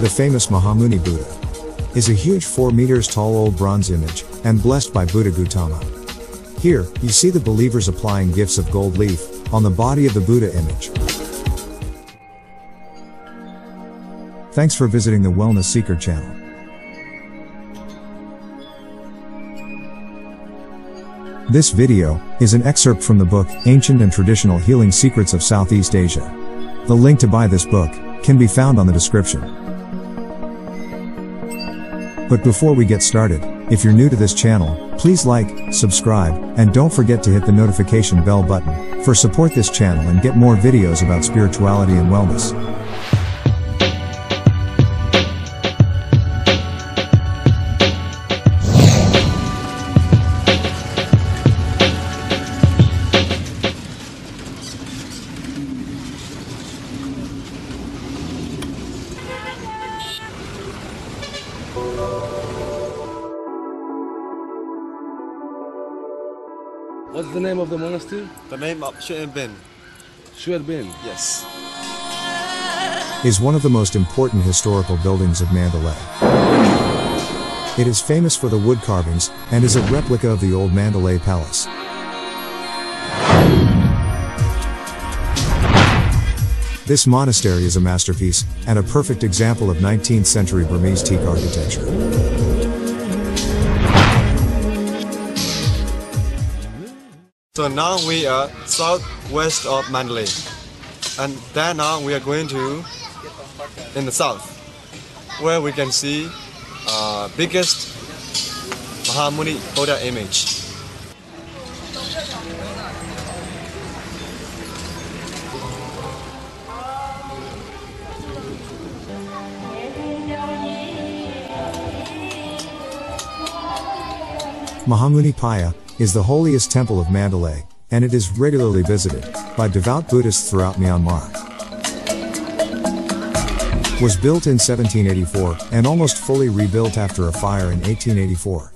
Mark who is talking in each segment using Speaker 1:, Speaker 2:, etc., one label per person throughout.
Speaker 1: The famous Mahamuni Buddha is a huge 4 meters tall old bronze image, and blessed by Buddha Gautama. Here, you see the believers applying gifts of gold leaf on the body of the Buddha image. Thanks for visiting the Wellness Seeker channel. This video is an excerpt from the book Ancient and Traditional Healing Secrets of Southeast Asia. The link to buy this book can be found on the description. But before we get started, if you're new to this channel, please like, subscribe, and don't forget to hit the notification bell button for support this channel and get more videos about spirituality and wellness.
Speaker 2: What's the name of the monastery?
Speaker 3: The name of Shwe In Bin.
Speaker 2: Shu'aib bin.
Speaker 3: Yes.
Speaker 1: is one of the most important historical buildings of Mandalay. It is famous for the wood carvings and is a replica of the old Mandalay Palace. This monastery is a masterpiece and a perfect example of 19th century Burmese teak architecture.
Speaker 3: So now we are southwest of Mandalay. And then now we are going to in the south, where we can see uh, biggest Mahamuni Buddha image.
Speaker 1: Mahamuni Paya is the holiest temple of Mandalay, and it is regularly visited by devout Buddhists throughout Myanmar. Was built in 1784 and almost fully rebuilt after a fire in 1884.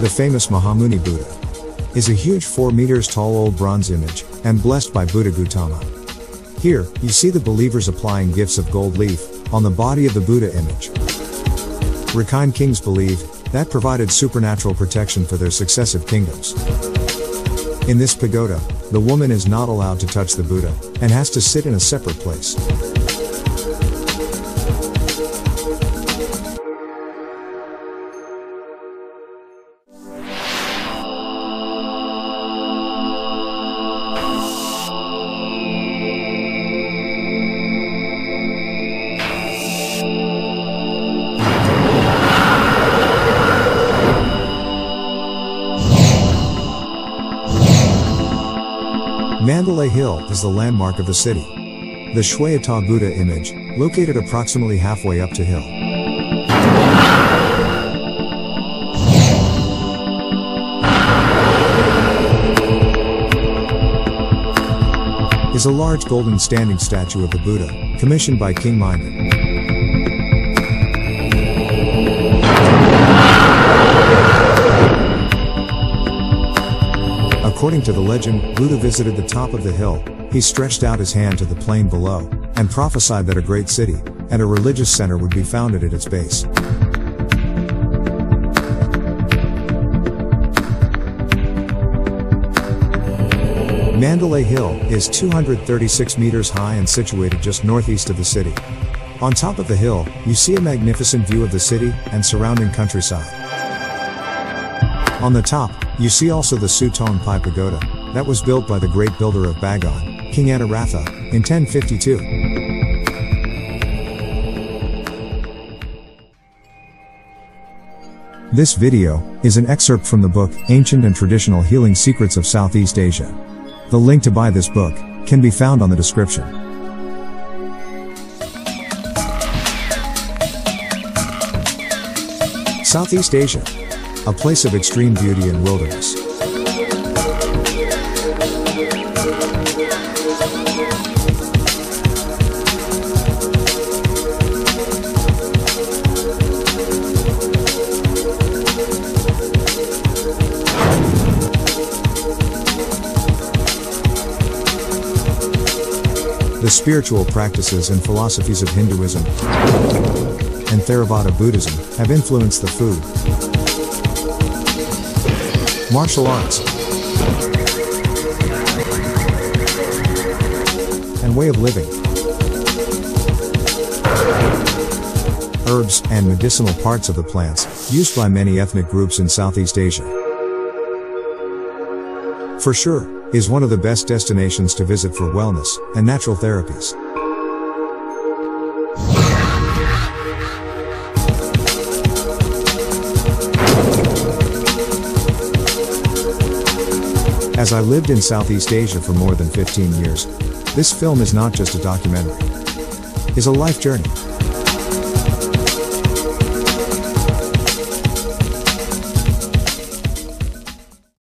Speaker 1: The famous Mahamuni Buddha is a huge 4 meters tall old bronze image, and blessed by Buddha Gautama. Here, you see the believers applying gifts of gold leaf on the body of the Buddha image. Rakhine kings believed that provided supernatural protection for their successive kingdoms. In this pagoda, the woman is not allowed to touch the Buddha and has to sit in a separate place. Mandalay Hill is the landmark of the city. The Shweyattaw Buddha image, located approximately halfway up to hill. Is a large golden standing statue of the Buddha, commissioned by King Mindon. According to the legend, Buddha visited the top of the hill, he stretched out his hand to the plain below, and prophesied that a great city, and a religious center would be founded at its base. Mandalay Hill is 236 meters high and situated just northeast of the city. On top of the hill, you see a magnificent view of the city and surrounding countryside. On the top, you see also the Sutaungpyai Pagoda, that was built by the great builder of Bagan, King Anawrahta, in 1052. This video is an excerpt from the book Ancient and Traditional Healing Secrets of Southeast Asia. The link to buy this book can be found on the description. Southeast Asia, a place of extreme beauty and wilderness. The spiritual practices and philosophies of Hinduism and Theravada Buddhism have influenced the food, martial arts, and way of living. Herbs and medicinal parts of the plants used by many ethnic groups in Southeast Asia. For sure, is one of the best destinations to visit for wellness and natural therapies. As I lived in Southeast Asia for more than 15 years, this film is not just a documentary. It's a life journey.